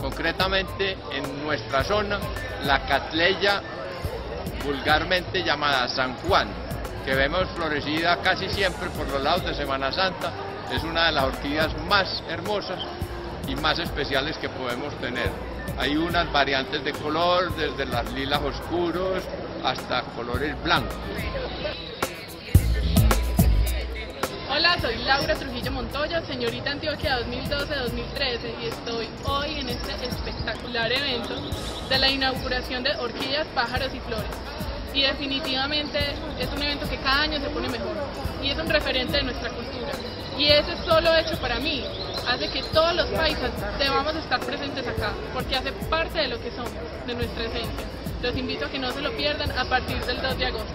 concretamente en nuestra zona la catleya vulgarmente llamada San Juan, que vemos florecida casi siempre por los lados de Semana Santa, es una de las orquídeas más hermosas y más especiales que podemos tener. Hay unas variantes de color, desde las lilas oscuros hasta colores blancos. Hola, soy Laura Trujillo Montoya, señorita Antioquia 2012-2013 y estoy hoy en este espectacular evento de la inauguración de Orquídeas, Pájaros y Flores. Y definitivamente es un evento que cada año se pone mejor y es un referente de nuestra cultura. Y ese solo hecho para mí hace que todos los países debamos estar presentes acá, porque hace parte de lo que somos, de nuestra esencia. Los invito a que no se lo pierdan a partir del 2 de agosto.